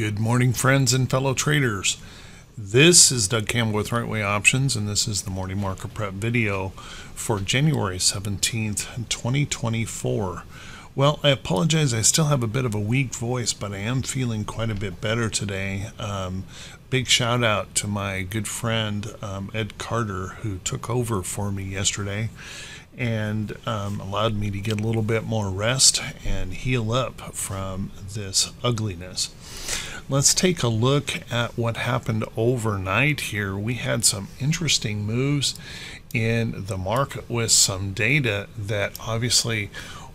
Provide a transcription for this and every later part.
Good morning, friends and fellow traders. This is Doug Campbell with Right Way Options, and this is the morning market prep video for January 17th, 2024. Well, I apologize. I still have a bit of a weak voice, but I am feeling quite a bit better today. Um, big shout out to my good friend um, Ed Carter, who took over for me yesterday and um, allowed me to get a little bit more rest and heal up from this ugliness. Let's take a look at what happened overnight here. We had some interesting moves in the market with some data that obviously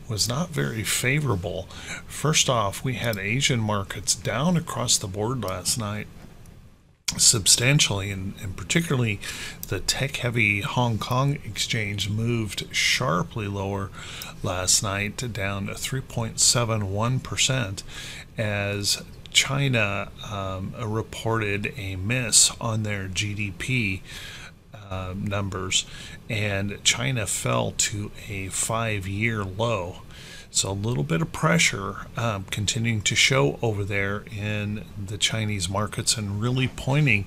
was not very favorable. First off, we had Asian markets down across the board last night substantially, and, and, particularly the tech heavy Hong Kong exchange moved sharply lower last night, down 3.71%, as China um, reported a miss on their GDP uh, numbers, and China fell to a five year low. So, a little bit of pressure um, continuing to show over there in the Chinese markets and really pointing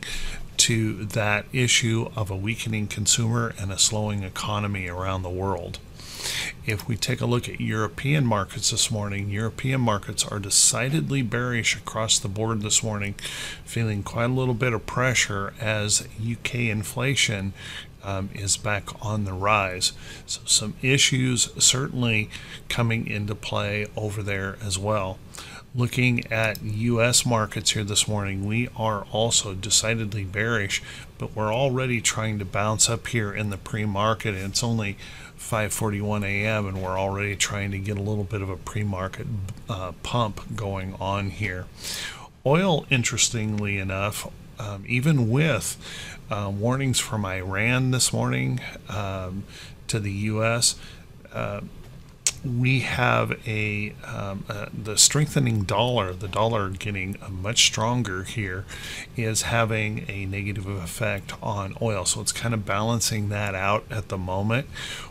to that issue of a weakening consumer and a slowing economy around the world. If we take a look at European markets this morning, European markets are decidedly bearish across the board this morning, feeling quite a little bit of pressure as UK inflation um, is back on the rise. So, some issues certainly coming into play over there as well. Looking at US markets here this morning, we are also decidedly bearish, but we're already trying to bounce up here in the pre market, and it's only 5:41 a.m. and we're already trying to get a little bit of a pre-market uh, pump going on here. Oil, interestingly enough, um, even with uh, warnings from Iran this morning um, to the U.S. Uh, we have a um, uh, the strengthening dollar, the dollar getting much stronger here, is having a negative effect on oil. So it's kind of balancing that out at the moment.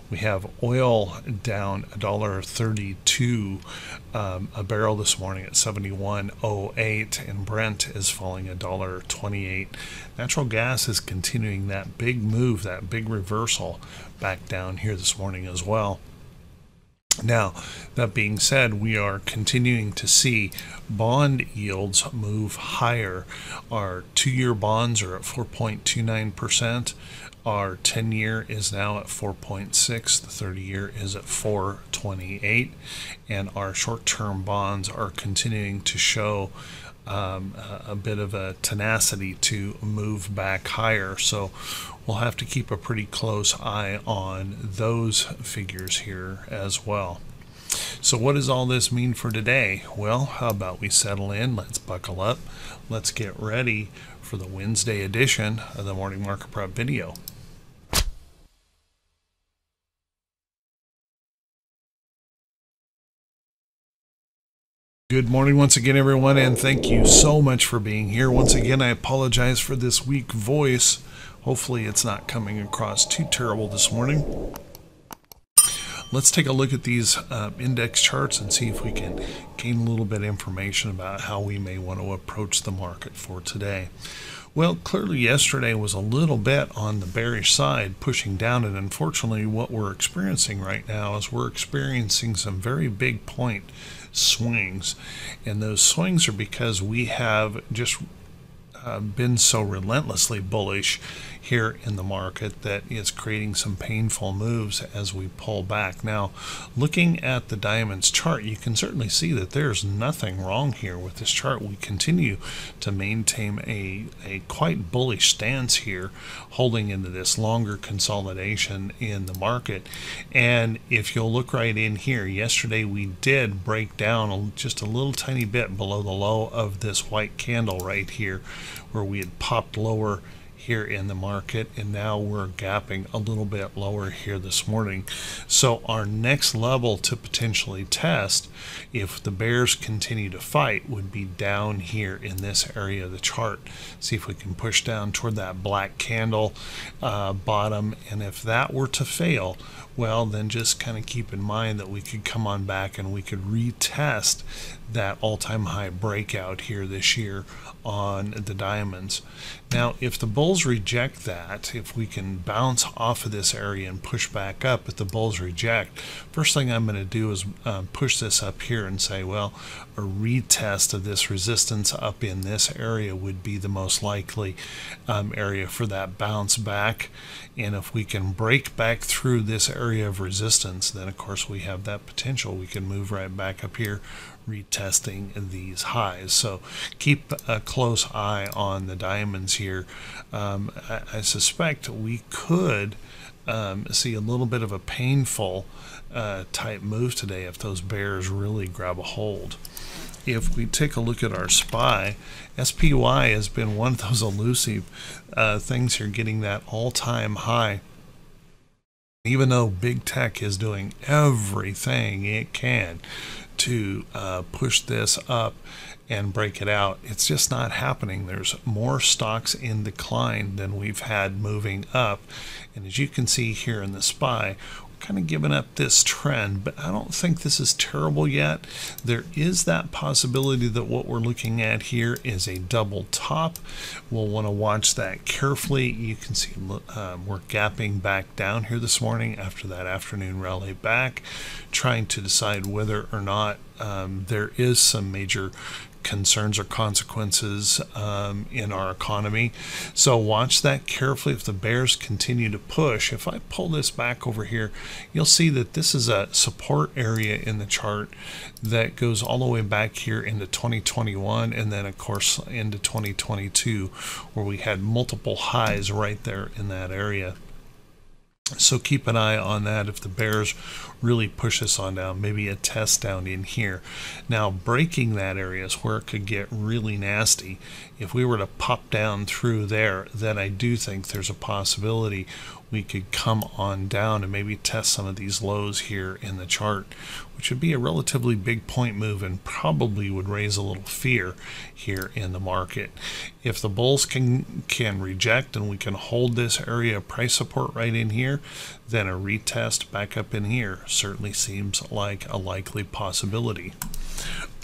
We have oil down a dollar thirty-two um, a barrel this morning at seventy-one oh eight, and Brent is falling a dollar twenty-eight. Natural gas is continuing that big move, that big reversal back down here this morning as well. Now, that being said, we are continuing to see bond yields move higher. Our two year bonds are at 4.29%. Our 10 year is now at 4.6. The 30 year is at 4.28. And our short term bonds are continuing to show um, a, a bit of a tenacity to move back higher. So we'll have to keep a pretty close eye on those figures here as well. So, what does all this mean for today? Well, how about we settle in? Let's buckle up. Let's get ready for the Wednesday edition of the Morning Market Prep video. Good morning once again, everyone, and thank you so much for being here. Once again, I apologize for this weak voice. Hopefully, it's not coming across too terrible this morning. Let's take a look at these uh, index charts and see if we can gain a little bit of information about how we may want to approach the market for today. Well, clearly yesterday was a little bit on the bearish side, pushing down, and unfortunately, what we're experiencing right now is we're experiencing some very big point swings. And those swings are because we have just uh, been so relentlessly bullish here in the market that is creating some painful moves as we pull back. Now, looking at the diamonds chart, you can certainly see that there's nothing wrong here with this chart. We continue to maintain a, a quite bullish stance here, holding into this longer consolidation in the market. And if you'll look right in here, yesterday we did break down just a little tiny bit below the low of this white candle right here, where we had popped lower here in the market and now we're gapping a little bit lower here this morning. So our next level to potentially test if the bears continue to fight would be down here in this area of the chart. See if we can push down toward that black candle uh, bottom and if that were to fail well then just kind of keep in mind that we could come on back and we could retest that all-time high breakout here this year on the diamonds. Now, if the bulls reject that, if we can bounce off of this area and push back up, if the bulls reject, first thing I'm going to do is uh, push this up here and say, well, a retest of this resistance up in this area would be the most likely um, area for that bounce back. And if we can break back through this area of resistance, then of course we have that potential. We can move right back up here, retesting these highs. So keep a close eye on the diamonds here. Um, I, I, suspect we could um, see a little bit of a painful uh, type move today if those bears really grab a hold. If we take a look at our SPY, SPY has been one of those elusive uh, things here, getting that all-time high even though big tech is doing everything it can to uh, push this up and break it out. It's just not happening. There's more stocks in decline than we've had moving up. And as you can see here in the SPY, kind of given up this trend, but I don't think this is terrible yet. There is that possibility that what we're looking at here is a double top. We'll want to watch that carefully. You can see um, we're gapping back down here this morning after that afternoon rally back, trying to decide whether or not um, there is some major concerns or consequences um, in our economy. So watch that carefully. If the bears continue to push, if I pull this back over here, you'll see that this is a support area in the chart that goes all the way back here into 2021 and then of course into 2022 where we had multiple highs right there in that area. So keep an eye on that if the bears really push us on down, maybe a test down in here. Now breaking that area is where it could get really nasty. If we were to pop down through there, then I do think there's a possibility we could come on down and maybe test some of these lows here in the chart, which would be a relatively big point move and probably would raise a little fear here in the market. If the bulls can can reject and we can hold this area of price support right in here, then a retest back up in here certainly seems like a likely possibility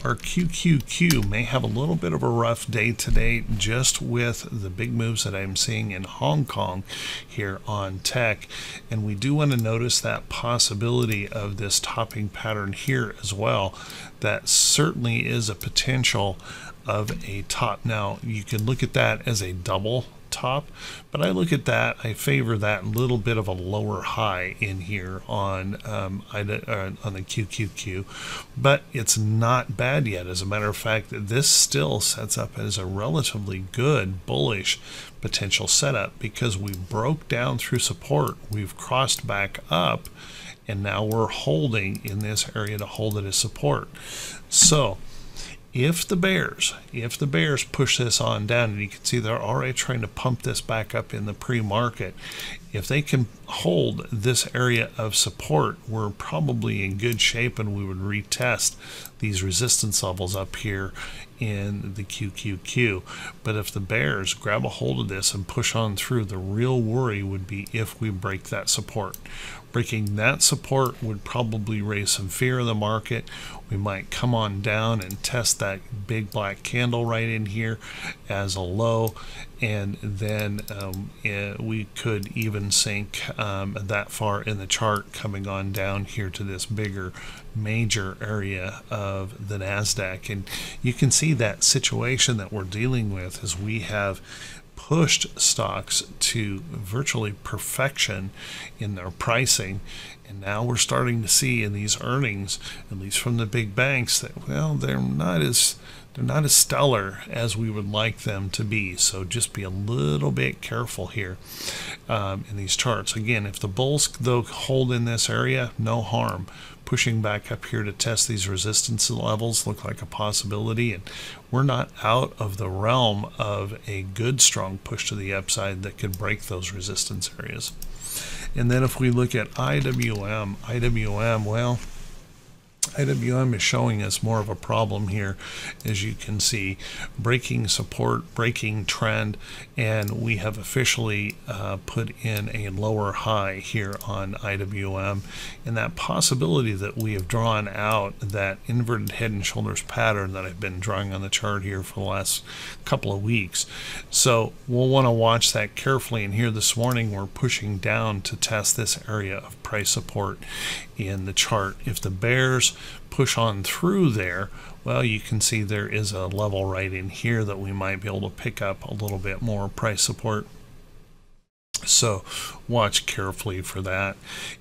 our QQQ may have a little bit of a rough day today just with the big moves that I'm seeing in Hong Kong here on tech. And we do want to notice that possibility of this topping pattern here as well. That certainly is a potential of a top. Now, you can look at that as a double top, but I look at that, I favor that little bit of a lower high in here on, um, uh, on the QQQ, but it's not bad yet. As a matter of fact, this still sets up as a relatively good bullish potential setup because we broke down through support, we've crossed back up, and now we're holding in this area to hold it as support. So, if the bears if the bears push this on down and you can see they're already trying to pump this back up in the pre-market if they can hold this area of support we're probably in good shape and we would retest these resistance levels up here in the QQQ but if the bears grab a hold of this and push on through the real worry would be if we break that support. Breaking that support would probably raise some fear in the market. We might come on down and test that big black candle right in here as a low and then um, yeah, we could even sink um, that far in the chart coming on down here to this bigger major area of the NASDAQ and you can see that situation that we're dealing with is we have pushed stocks to virtually perfection in their pricing. And now we're starting to see in these earnings, at least from the big banks, that, well, they're not as they're not as stellar as we would like them to be. So just be a little bit careful here um, in these charts. Again, if the bulls though hold in this area, no harm. Pushing back up here to test these resistance levels look like a possibility, and we're not out of the realm of a good strong push to the upside that could break those resistance areas. And then if we look at IWM, IWM, well, IWM is showing us more of a problem here, as you can see, breaking support, breaking trend, and we have officially uh, put in a lower high here on IWM. And that possibility that we have drawn out that inverted head and shoulders pattern that I've been drawing on the chart here for the last couple of weeks. So we'll want to watch that carefully. And here this morning, we're pushing down to test this area of price support in the chart. If the bears push on through there, well, you can see there is a level right in here that we might be able to pick up a little bit more price support. So watch carefully for that.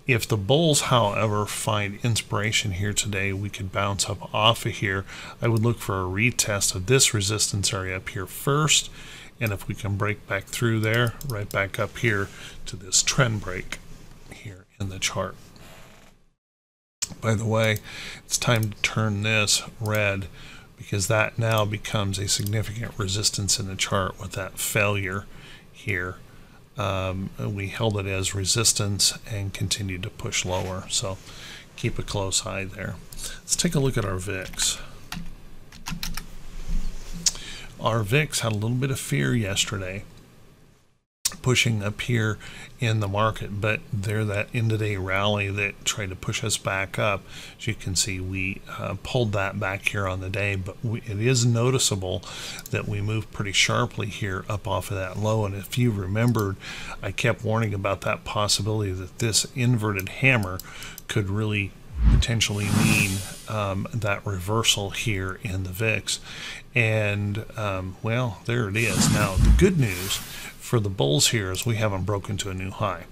If the bulls, however, find inspiration here today, we could bounce up off of here. I would look for a retest of this resistance area up here first. And if we can break back through there, right back up here to this trend break here in the chart. By the way, it's time to turn this red because that now becomes a significant resistance in the chart with that failure here. Um, we held it as resistance and continued to push lower. So keep a close eye there. Let's take a look at our VIX. Our VIX had a little bit of fear yesterday pushing up here in the market, but they're that day rally that tried to push us back up. As you can see, we uh, pulled that back here on the day, but we, it is noticeable that we moved pretty sharply here up off of that low. And if you remembered, I kept warning about that possibility that this inverted hammer could really potentially mean um, that reversal here in the VIX. And um, well, there it is. Now, the good news for the bulls here is we haven't broken to a new high.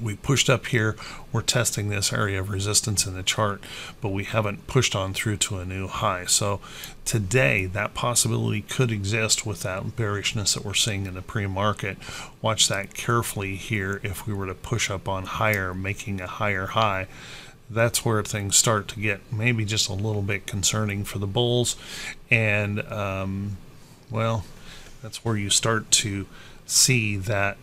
We pushed up here, we're testing this area of resistance in the chart, but we haven't pushed on through to a new high. So today, that possibility could exist with that bearishness that we're seeing in the pre-market. Watch that carefully here if we were to push up on higher, making a higher high that's where things start to get maybe just a little bit concerning for the bulls and um, well that's where you start to see that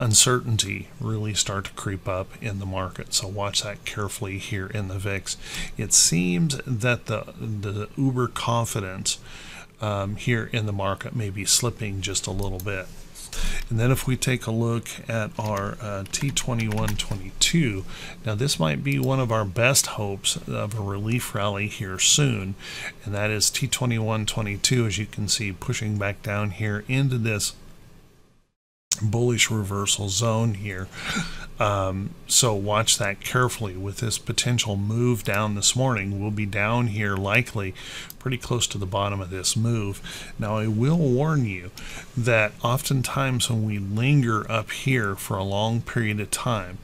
uncertainty really start to creep up in the market. So watch that carefully here in the VIX. It seems that the the uber confidence um, here in the market may be slipping just a little bit. And then if we take a look at our uh, T2122, now this might be one of our best hopes of a relief rally here soon, and that is T2122, as you can see, pushing back down here into this bullish reversal zone here. Um, so watch that carefully with this potential move down this morning. We'll be down here likely pretty close to the bottom of this move. Now I will warn you that oftentimes when we linger up here for a long period of time,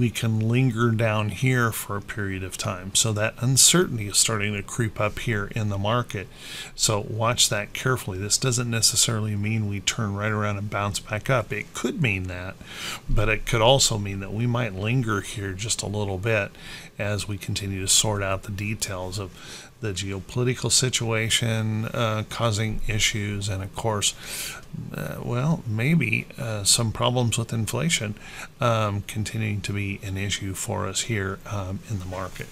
we can linger down here for a period of time. So that uncertainty is starting to creep up here in the market. So watch that carefully. This doesn't necessarily mean we turn right around and bounce back up. It could mean that, but it could also mean that we might linger here just a little bit as we continue to sort out the details of the geopolitical situation uh, causing issues, and of course, uh, well, maybe uh, some problems with inflation um, continuing to be an issue for us here um, in the market.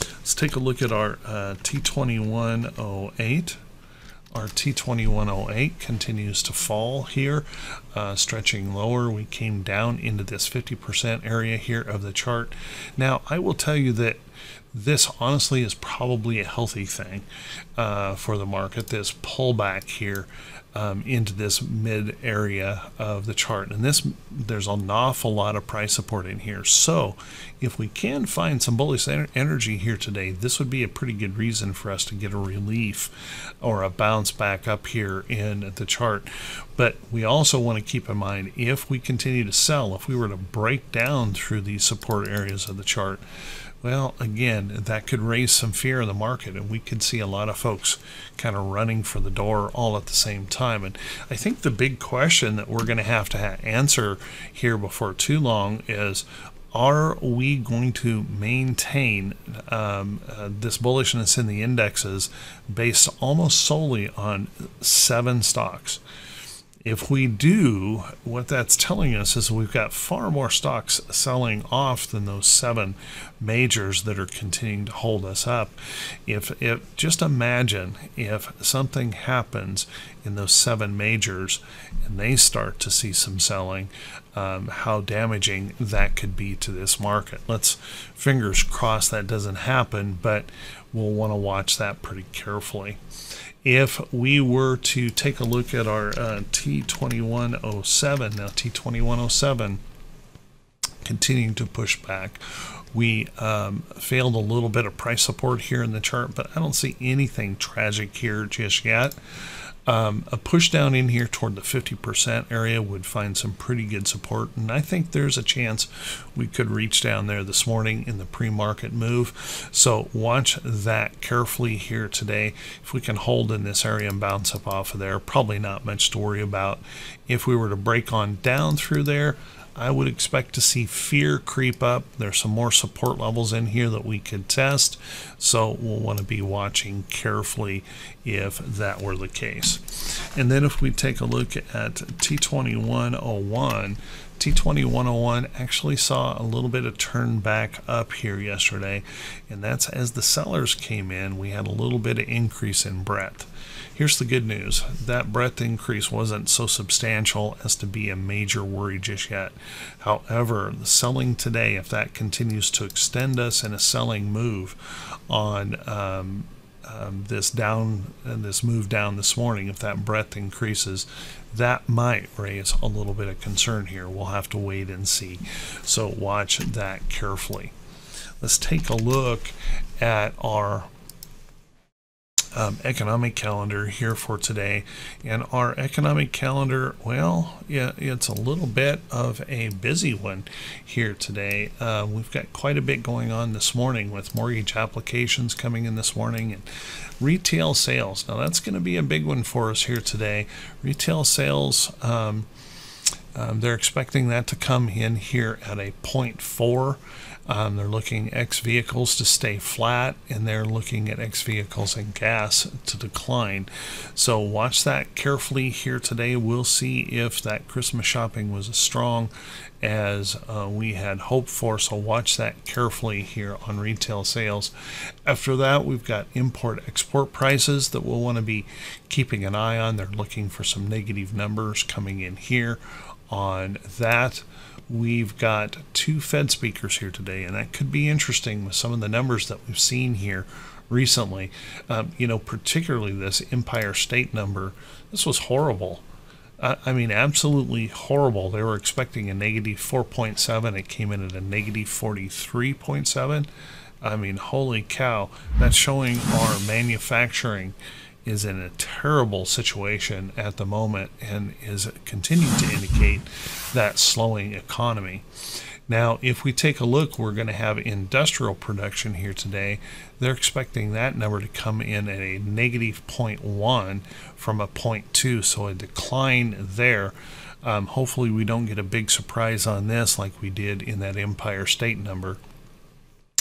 Let's take a look at our uh, T2108. Our T2108 continues to fall here, uh, stretching lower. We came down into this 50% area here of the chart. Now, I will tell you that this honestly is probably a healthy thing uh, for the market. This pullback here um, into this mid area of the chart, and this there's an awful lot of price support in here. So, if we can find some bullish energy here today, this would be a pretty good reason for us to get a relief or a bounce back up here in the chart. But we also want to keep in mind if we continue to sell, if we were to break down through these support areas of the chart well, again, that could raise some fear in the market, and we could see a lot of folks kind of running for the door all at the same time. And I think the big question that we're going to have to answer here before too long is are we going to maintain um, uh, this bullishness in the indexes based almost solely on seven stocks? If we do, what that's telling us is we've got far more stocks selling off than those seven majors that are continuing to hold us up. If, if just imagine if something happens in those seven majors and they start to see some selling, um, how damaging that could be to this market. Let's fingers crossed that doesn't happen, but we'll want to watch that pretty carefully if we were to take a look at our uh, T2107, now T2107 continuing to push back. We um, failed a little bit of price support here in the chart, but I don't see anything tragic here just yet. Um, a push down in here toward the 50% area would find some pretty good support, and I think there's a chance we could reach down there this morning in the pre-market move. So watch that carefully here today. If we can hold in this area and bounce up off of there, probably not much to worry about. If we were to break on down through there, I would expect to see fear creep up. There's some more support levels in here that we could test, so we'll want to be watching carefully if that were the case. And then if we take a look at T2101, T2101 actually saw a little bit of turn back up here yesterday, and that's as the sellers came in, we had a little bit of increase in breadth. Here's the good news that breadth increase wasn't so substantial as to be a major worry just yet. However, the selling today, if that continues to extend us in a selling move on um, um, this down and this move down this morning, if that breadth increases, that might raise a little bit of concern here. We'll have to wait and see. So watch that carefully. Let's take a look at our um, economic calendar here for today. And our economic calendar, well, yeah, it's a little bit of a busy one here today. Uh, we've got quite a bit going on this morning with mortgage applications coming in this morning and retail sales. Now, that's going to be a big one for us here today. Retail sales. Um, um, they're expecting that to come in here at a 0.4. Um, they're looking X vehicles to stay flat, and they're looking at X vehicles and gas to decline. So watch that carefully here today. We'll see if that Christmas shopping was as strong as uh, we had hoped for. So watch that carefully here on retail sales. After that, we've got import export prices that we'll want to be keeping an eye on. They're looking for some negative numbers coming in here on that we've got two Fed speakers here today, and that could be interesting with some of the numbers that we've seen here recently. Um, you know, particularly this Empire State number. This was horrible. I mean, absolutely horrible. They were expecting a negative 4.7. It came in at a negative 43.7. I mean, holy cow. That's showing our manufacturing is in a terrible situation at the moment and is continuing to indicate that slowing economy. Now, if we take a look, we're going to have industrial production here today. They're expecting that number to come in at a negative 0.1 from a 0.2, so a decline there. Um, hopefully, we don't get a big surprise on this like we did in that Empire State number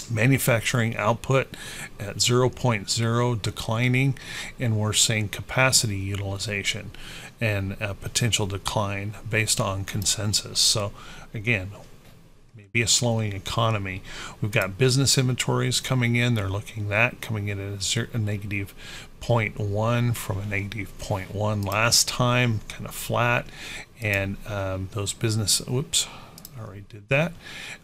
manufacturing output at 0.0 declining and we're seeing capacity utilization and a potential decline based on consensus. So again maybe a slowing economy. We've got business inventories coming in. They're looking that coming in at a, zero, a negative 0.1 from a negative 0.1 last time kind of flat. And um, those business whoops already did that.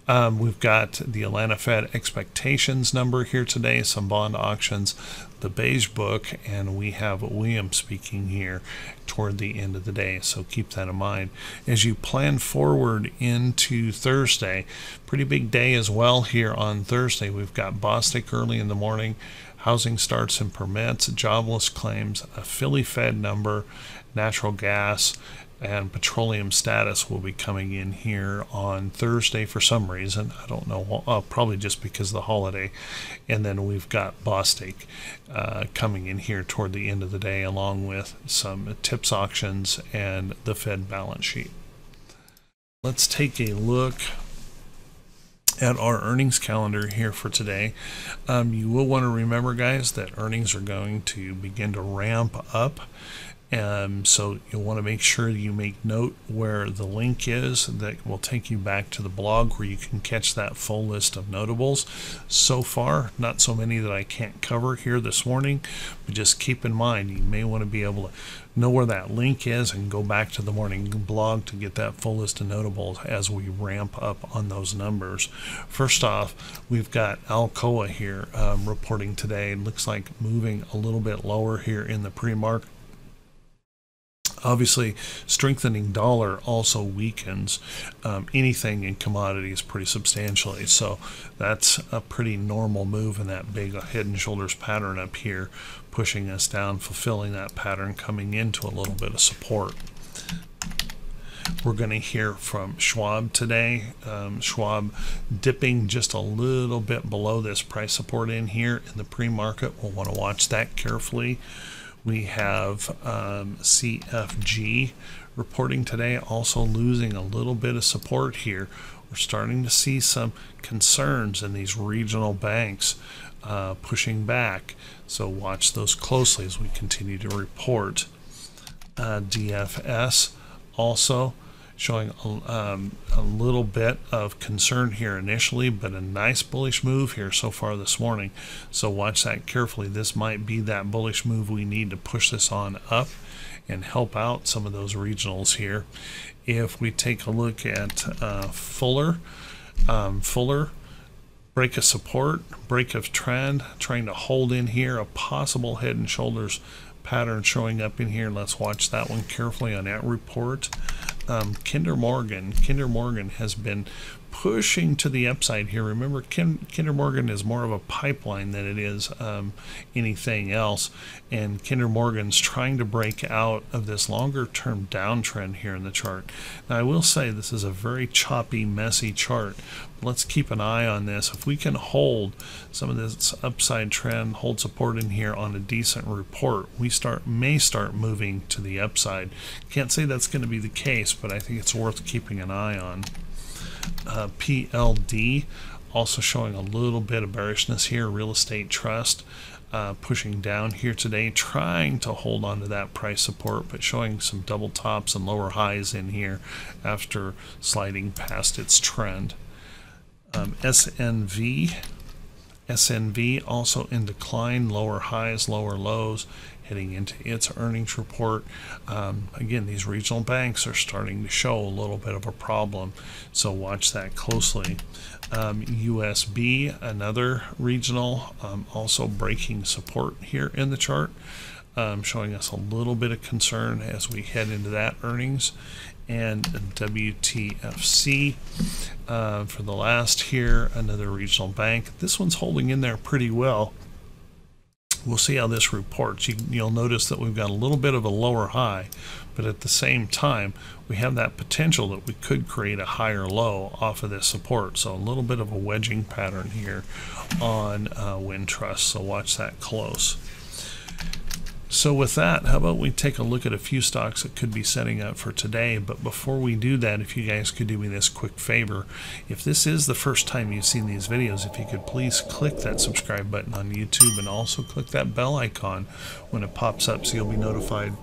Um, we've got the Atlanta Fed expectations number here today, some bond auctions, the beige book, and we have William speaking here toward the end of the day. So keep that in mind. As you plan forward into Thursday, pretty big day as well here on Thursday. We've got Bostic early in the morning, housing starts and permits, jobless claims, a Philly Fed number, natural gas, and petroleum status will be coming in here on Thursday for some reason. I don't know, uh, probably just because of the holiday. And then we've got Bostic uh, coming in here toward the end of the day, along with some TIPS auctions and the Fed balance sheet. Let's take a look at our earnings calendar here for today. Um, you will want to remember, guys, that earnings are going to begin to ramp up um, so you'll want to make sure you make note where the link is that will take you back to the blog where you can catch that full list of notables. So far, not so many that I can't cover here this morning, but just keep in mind you may want to be able to know where that link is and go back to the morning blog to get that full list of notables as we ramp up on those numbers. First off, we've got Alcoa here um, reporting today. It looks like moving a little bit lower here in the pre-market Obviously, strengthening dollar also weakens um, anything in commodities pretty substantially. So that's a pretty normal move in that big head and shoulders pattern up here, pushing us down, fulfilling that pattern, coming into a little bit of support. We're going to hear from Schwab today. Um, Schwab dipping just a little bit below this price support in here in the pre-market. We'll want to watch that carefully. We have um, CFG reporting today, also losing a little bit of support here. We're starting to see some concerns in these regional banks uh, pushing back. So watch those closely as we continue to report. Uh, DFS also showing a, um, a little bit of concern here initially, but a nice bullish move here so far this morning. So watch that carefully. This might be that bullish move we need to push this on up and help out some of those regionals here. If we take a look at uh, Fuller, um, Fuller break of support, break of trend, trying to hold in here, a possible head and shoulders pattern showing up in here. Let's watch that one carefully on that report um, Kinder Morgan. Kinder Morgan has been pushing to the upside here. Remember, Kinder Morgan is more of a pipeline than it is um, anything else. And Kinder Morgan's trying to break out of this longer term downtrend here in the chart. Now, I will say this is a very choppy, messy chart. Let's keep an eye on this. If we can hold some of this upside trend, hold support in here on a decent report, we start may start moving to the upside. Can't say that's going to be the case, but I think it's worth keeping an eye on uh, PLD also showing a little bit of bearishness here. Real estate trust uh, pushing down here today, trying to hold on to that price support, but showing some double tops and lower highs in here after sliding past its trend. Um, SNV. SNV also in decline, lower highs, lower lows, heading into its earnings report. Um, again, these regional banks are starting to show a little bit of a problem, so watch that closely. Um, USB, another regional, um, also breaking support here in the chart. Um, showing us a little bit of concern as we head into that earnings and WTFC uh, for the last here another regional bank this one's holding in there pretty well we'll see how this reports. You, you'll notice that we've got a little bit of a lower high, but at the same time, we have that potential that we could create a higher low off of this support. So a little bit of a wedging pattern here on uh, Wintrust. So watch that close. So with that, how about we take a look at a few stocks that could be setting up for today. But before we do that, if you guys could do me this quick favor, if this is the first time you've seen these videos, if you could please click that subscribe button on YouTube and also click that bell icon when it pops up so you'll be notified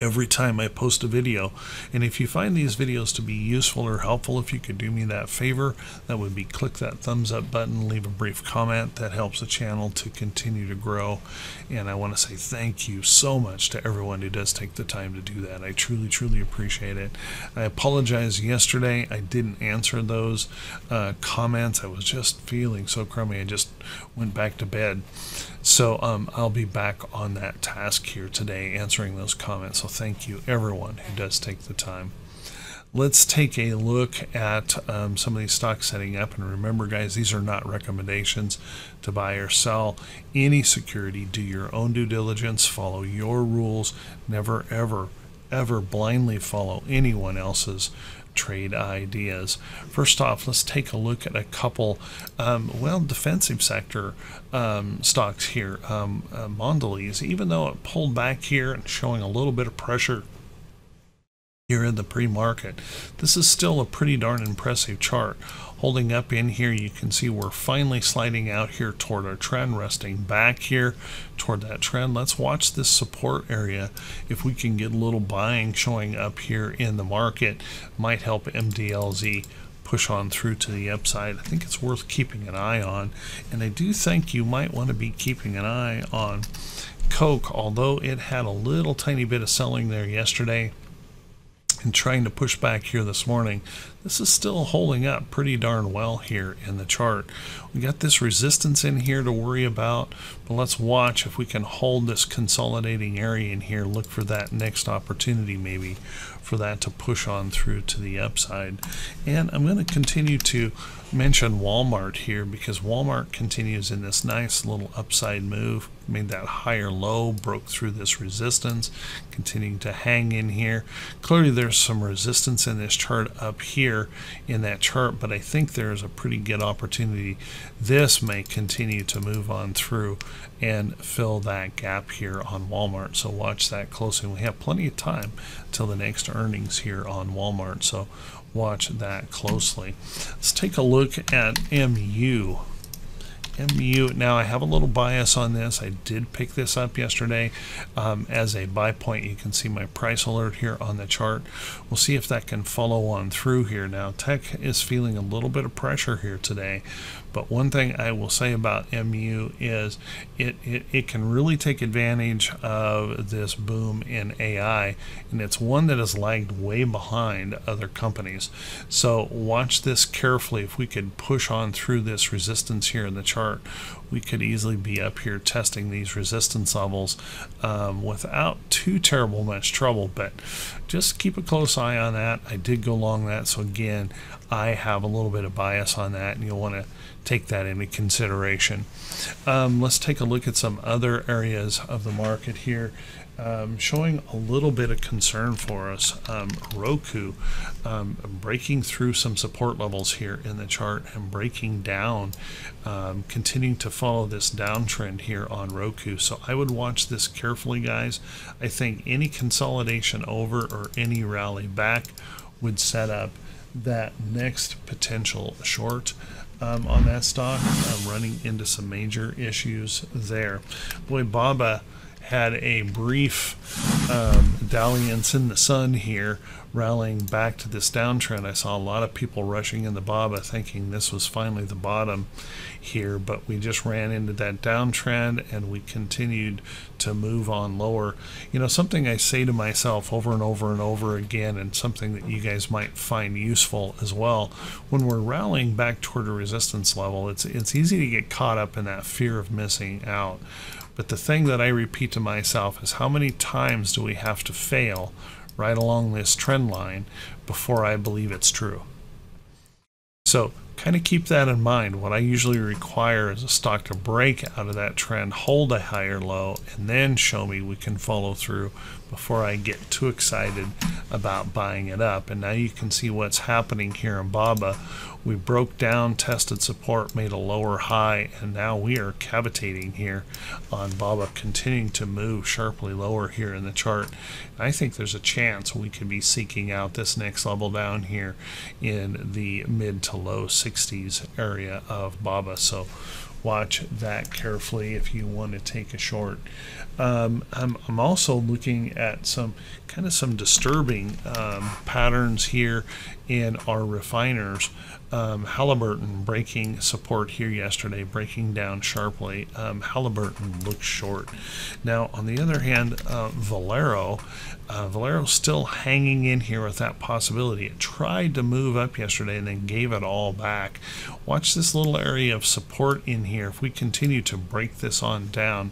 every time I post a video. And if you find these videos to be useful or helpful, if you could do me that favor, that would be click that thumbs up button, leave a brief comment. That helps the channel to continue to grow. And I want to say thank you so much to everyone who does take the time to do that. I truly, truly appreciate it. I apologize yesterday. I didn't answer those uh, comments. I was just feeling so crummy. I just went back to bed. So um, I'll be back on that task here today, answering those comments. So thank you, everyone who does take the time. Let's take a look at um, some of these stocks setting up. And remember, guys, these are not recommendations to buy or sell any security. Do your own due diligence, follow your rules. Never, ever ever blindly follow anyone else's trade ideas. First off, let's take a look at a couple, um, well, defensive sector um, stocks here. Um, uh, Mondelez, even though it pulled back here and showing a little bit of pressure here in the pre-market. This is still a pretty darn impressive chart. Holding up in here, you can see we're finally sliding out here toward our trend, resting back here toward that trend. Let's watch this support area. If we can get a little buying showing up here in the market, might help MDLZ push on through to the upside. I think it's worth keeping an eye on. And I do think you might want to be keeping an eye on Coke, although it had a little tiny bit of selling there yesterday and trying to push back here this morning, this is still holding up pretty darn well here in the chart. We got this resistance in here to worry about, but let's watch if we can hold this consolidating area in here, look for that next opportunity maybe for that to push on through to the upside. And I'm going to continue to mention Walmart here because Walmart continues in this nice little upside move made that higher low broke through this resistance continuing to hang in here clearly there's some resistance in this chart up here in that chart but I think there's a pretty good opportunity this may continue to move on through and fill that gap here on Walmart so watch that closely we have plenty of time till the next earnings here on Walmart so watch that closely. Let's take a look at MU. MU. Now I have a little bias on this. I did pick this up yesterday um, as a buy point. You can see my price alert here on the chart. We'll see if that can follow on through here. Now tech is feeling a little bit of pressure here today, but one thing I will say about MU is it, it, it can really take advantage of this boom in AI, and it's one that has lagged way behind other companies. So watch this carefully. If we could push on through this resistance here in the chart, we could easily be up here testing these resistance levels um, without too terrible much trouble. But just keep a close eye on that. I did go long that, so again, I have a little bit of bias on that, and you'll want to take that into consideration. Um, let's take a look at some other areas of the market here. Um, showing a little bit of concern for us. Um, Roku um, breaking through some support levels here in the chart and breaking down, um, continuing to follow this downtrend here on Roku. So I would watch this carefully, guys. I think any consolidation over or any rally back would set up that next potential short um, on that stock, um, running into some major issues there. Boy, Baba had a brief um, dalliance in the sun here, rallying back to this downtrend. I saw a lot of people rushing in the BABA thinking this was finally the bottom here, but we just ran into that downtrend and we continued to move on lower. You know, something I say to myself over and over and over again, and something that you guys might find useful as well, when we're rallying back toward a resistance level, it's it's easy to get caught up in that fear of missing out. But the thing that I repeat to myself is how many times do we have to fail right along this trend line before I believe it's true? So kind of keep that in mind. What I usually require is a stock to break out of that trend, hold a higher low, and then show me we can follow through before I get too excited about buying it up. And now you can see what's happening here in BABA. We broke down, tested support, made a lower high, and now we are cavitating here on BABA, continuing to move sharply lower here in the chart. I think there's a chance we could be seeking out this next level down here in the mid to low 60s area of BABA. So watch that carefully if you want to take a short. Um, I'm, I'm also looking at some kind of some disturbing um, patterns here in our refiners. Um, Halliburton breaking support here yesterday, breaking down sharply. Um, Halliburton looks short. Now, on the other hand, uh, Valero, uh, Valero's still hanging in here with that possibility. It tried to move up yesterday and then gave it all back. Watch this little area of support in here. If we continue to break this on down,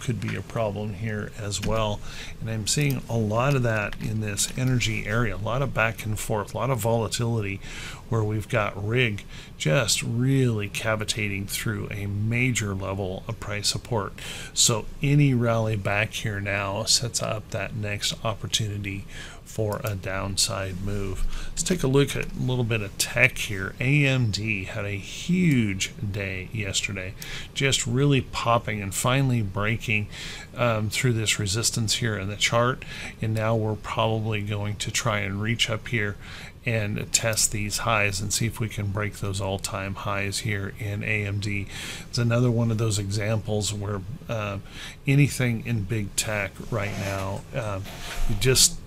Could be a problem here as well. And I'm seeing a lot of that in this energy area, a lot of back and forth, a lot of volatility where we've got RIG just really cavitating through a major level of price support. So any rally back here now sets up that next opportunity for a downside move. Let's take a look at a little bit of tech here. AMD had a huge day yesterday, just really popping and finally breaking um, through this resistance here in the chart. And now we're probably going to try and reach up here and test these highs and see if we can break those all-time highs here in AMD. It's another one of those examples where uh, anything in big tech right now, uh, just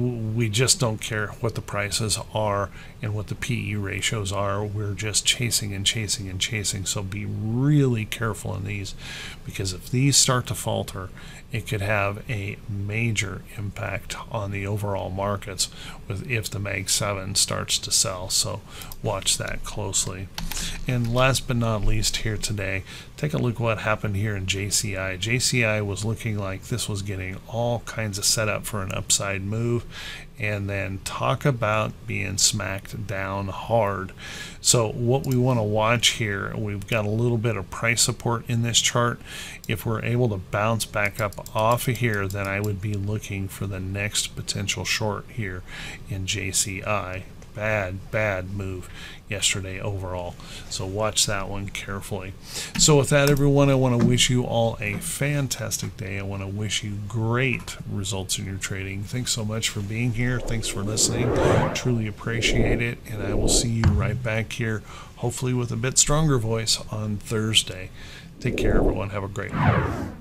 we just don't care what the prices are and what the PE ratios are. We're just chasing and chasing and chasing. So be really careful in these because if these start to falter, it could have a major impact on the overall markets with if the Mag 7 starts to sell. So watch that closely. And last but not least here today, take a look what happened here in JCI. JCI was looking like this was getting all kinds of setup for an upside move and then talk about being smacked down hard. So what we want to watch here, we've got a little bit of price support in this chart. If we're able to bounce back up off of here, then I would be looking for the next potential short here in JCI bad, bad move yesterday overall. So watch that one carefully. So with that, everyone, I want to wish you all a fantastic day. I want to wish you great results in your trading. Thanks so much for being here. Thanks for listening. I truly appreciate it. And I will see you right back here, hopefully with a bit stronger voice on Thursday. Take care, everyone. Have a great night.